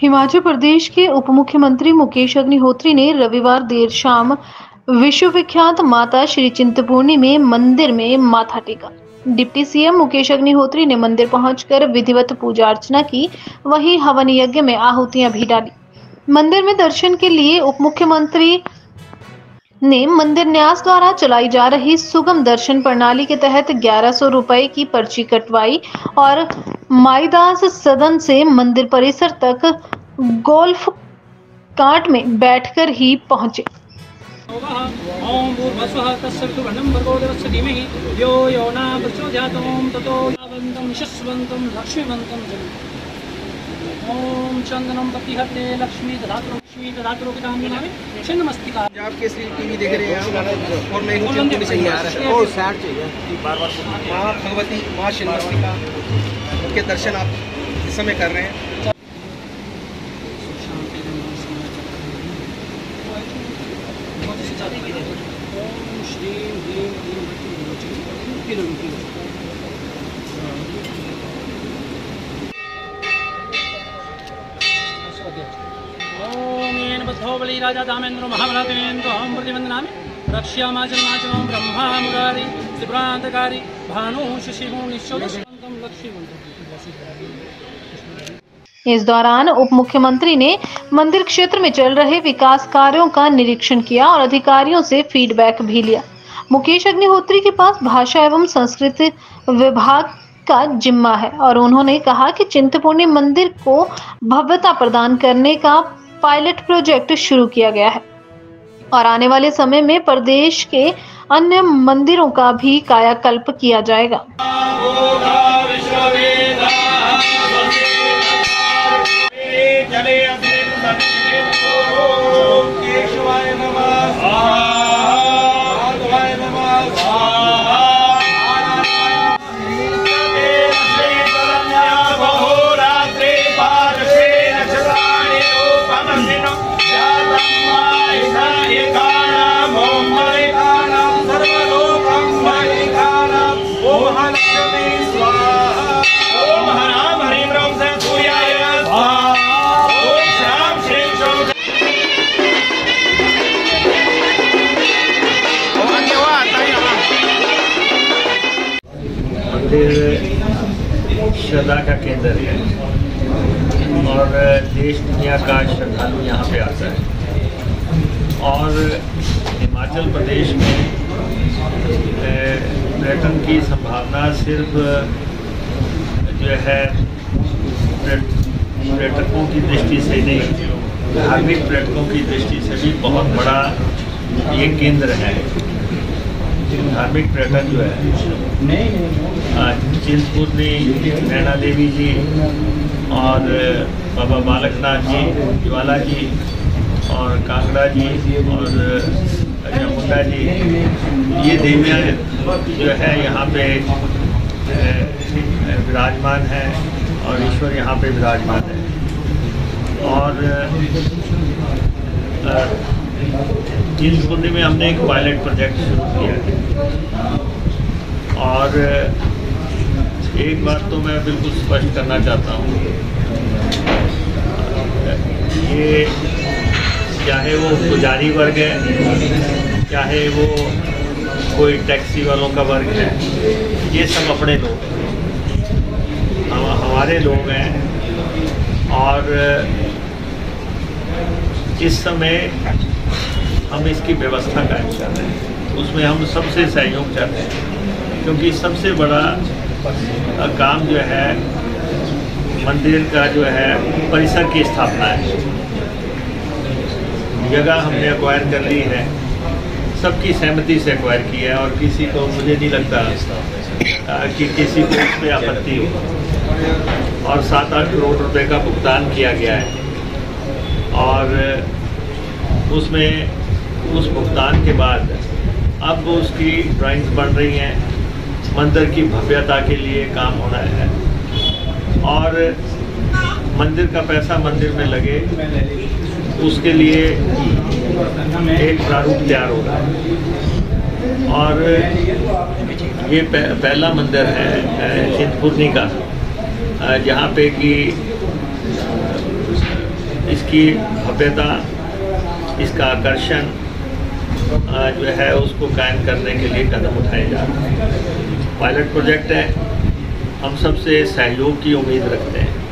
हिमाचल प्रदेश के उप मुख्यमंत्री मुकेश अग्निहोत्री ने रविवार देर शाम विश्व विख्यात माता श्री चिंतपूर्णी में मंदिर में माथा टेका। डिप्टी सीएम मुकेश अग्निहोत्री ने मंदिर पहुंचकर विधिवत पूजा अर्चना की, वहीं हवन यज्ञ में आहुतियाँ भी डाली। मंदिर में दर्शन के लिए उप मुख्यमंत्री ने मंदिर न्यास द्वारा चलाई जा रही सुगम दर्शन प्रणाली के तहत ग्यारह सौ रुपए की पर्ची कटवाई और माईदास सदन से मंदिर परिसर तक गोल्फ कार्ट में बैठकर ही पहुँचे। ओम चन्दनं प्रतिहते लक्ष्मी लक्ष्मी छिन्नमस्तिका आप केसरी टीवी देख रहे हैं और मैं हूँ चिंतपूर्णी से आ रहा है ओ, सैड चाहिए बार बार माँ भगवती माँ छिन्नमस्तिका के दर्शन आप इस समय कर रहे हैं ओम श्रीं ह्रीं क्लीं बलि राजा दामेन्द्र महाबलातेन्द्र अहं प्रतिवन्दनामि रक्ष्यामाचलमाचलं ब्रह्मा मुरारि त्रिपुरान्तकारी भानु शिशिवो निश्चलशान्तं इस दौरान उप मुख्यमंत्री ने मंदिर क्षेत्र में चल रहे विकास कार्यों का निरीक्षण किया और अधिकारियों से फीडबैक भी लिया। मुकेश अग्निहोत्री के पास भाषा एवं संस्कृति विभाग का जिम्मा है और उन्होंने कहा कि चिंतपूर्णी मंदिर को भव्यता प्रदान करने का पायलट प्रोजेक्ट शुरू किया गया है। और आने वाले समय में प्रदेश के अन्य मंदिरों का भी कायाकल्प किया जाएगा। श्रद्धा का केंद्र है। और देश दुनिया का श्रद्धालु यहाँ पे आता है। और हिमाचल प्रदेश में पर्यटन की संभावना सिर्फ़, जो है पर्यटकों की दृष्टि से नहीं, धार्मिक पर्यटकों की दृष्टि से भी बहुत बड़ा ये केंद्र है। धार्मिक पर्यटन जो है। आज चिंतपूर्णी नैना देवी जी और बाबा बालकनाथ जी ज्वाला जी और कांगड़ा जी और चामुंडा जी ये देवियाँ जो है यहाँ पे विराजमान है और ईश्वर यहाँ पे विराजमान है। और अ, चिंतपूर्णी में हमने एक पायलट प्रोजेक्ट शुरू किया। है और एक बात तो मैं बिल्कुल स्पष्ट करना चाहता हूँ। ये चाहे वो पुजारी वर्ग है चाहे वो कोई टैक्सी वालों का वर्ग है ये सब अपने लोग हम हमारे लोग हैं। और इस समय हम इसकी व्यवस्था कायम कर रहे हैं। उसमें हम सबसे सहयोग चाहते हैं। क्योंकि सबसे बड़ा काम जो है, मंदिर का जो है, परिसर की स्थापना है। जगह हमने अक्वायर कर ली है। सबकी सहमति से अक्वायर की है और किसी को मुझे नहीं लगता कि किसी को उस पर आपत्ति हो। और सात आठ करोड़ रुपए का भुगतान किया गया है। और उसमें उस भुगतान के बाद अब उसकी ड्राइंग्स बन रही हैं। मंदिर की भव्यता के लिए काम होना है। और मंदिर का पैसा मंदिर में लगे, उसके लिए एक प्रारूप तैयार हो रहा है। और ये पहला मंदिर है चिंतपूर्णी का जहाँ पे कि इसकी भव्यता, इसका आकर्षण जो है, उसको कायम करने के लिए कदम उठाए जा रहे हैं। पायलट प्रोजेक्ट है। हम सबसे सहयोग की उम्मीद रखते हैं।